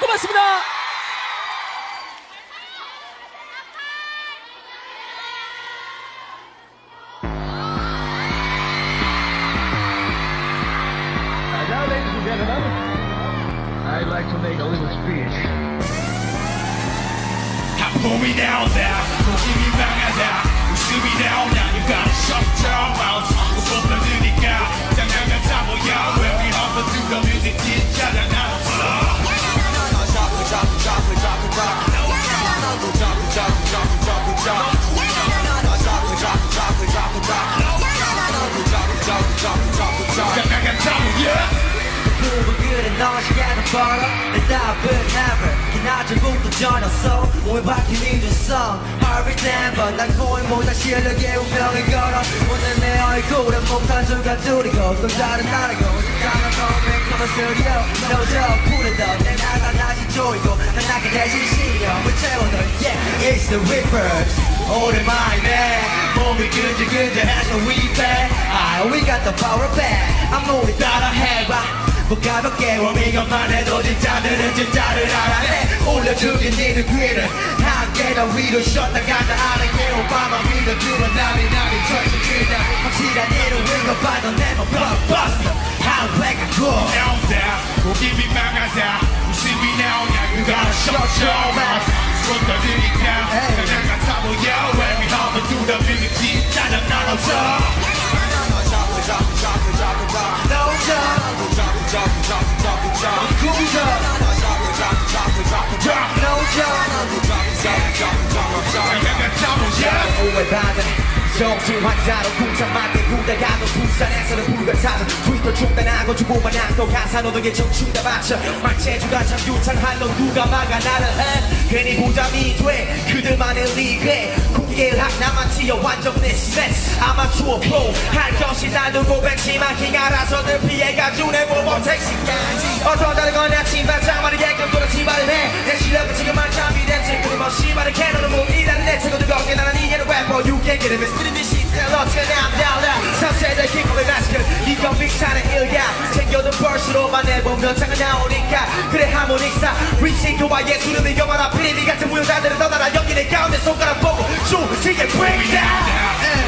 고맙습니다. And now, ladies and gentlemen, I'd like to make a little speech. 봄이 나온다 장난감 다 보여 꿈은 그래 너 시간을 벌어 내 답은 never 기나질 꿈도 전혀 써 몸에 박힌 인중성 Every time but 난 거의보다 실력에 운명을 걸어 오늘 내 얼굴은 못한 줄과 줄이고 또 다른 나라고 장난 너무 매콤한 스튜디오 No joke 푸르던 내 나가 다시 조이고 난 나게 대신 it's the Reapers 오랜만이네 몸이 근질근질해서 we back Ah we got the power back I'm 우리 따라 해봐 뭐 가볍게 워밍업만 해도 진짜들은 진짜를 알아내 올려주긴 니는 귀를 함께 더 위로 쉬었다간다 아는 게 오바마 믿어 들어 남이 남이 절대 그냥 확실한 이름 위협받아 내맘 blockbuster 한회가 고 나온다 고집이 망하다 웃음이 나오냐 You gotta shut your mouth 건드리니까 그냥 같아 보여 Every home and through the music 짜증 나눠줘 오해받은 정신 환자로 군산 맞게 군대가도 부산에서는 불가사전 트위터 중단하고 주고만 약도 가사노동에 청춘다 바쳐. 말체주가 참 유창한 넌 누가 막아 나를 해? 괜히 보잡이 돼. 그들만의 리그에 공개학 나만 튀어 완전 내 스트레스. 아마추어 프로. 할 것이 뱉지만 킹 알아서들 피해가지고 내 모범 택시까지 어떤 다른 거냐? 침반장만을 예금 돌아 치발을 해내 실력은 지금 한참이 됐지. 끊임없이 말을 캐너는 못 일하는 내 친구들 거기에 나는 이해는 래퍼 You can't get. 하모닉사 리싱크와 예술은 이겨봐라 피리비 같은 무용자들은 떠나라 여기 내 가운데 손가락 보고 조직의 breakdown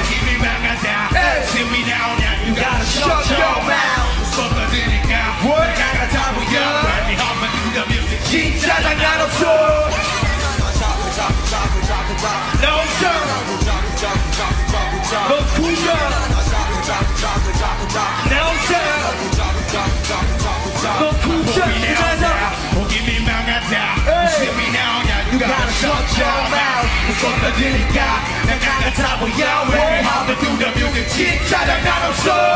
고집이 망하다 웃음이 나오냐 You gotta shut shut your your mouth 웃어버리니까 장난감 다 보여 When we hop to the music 진짜 장난 없어 No sir 넌 구겨 No sir 걷어지니까 난 갈아타고 야외 하면 두려움은 진짜 장난 없어.